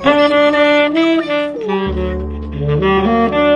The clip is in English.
Thank you.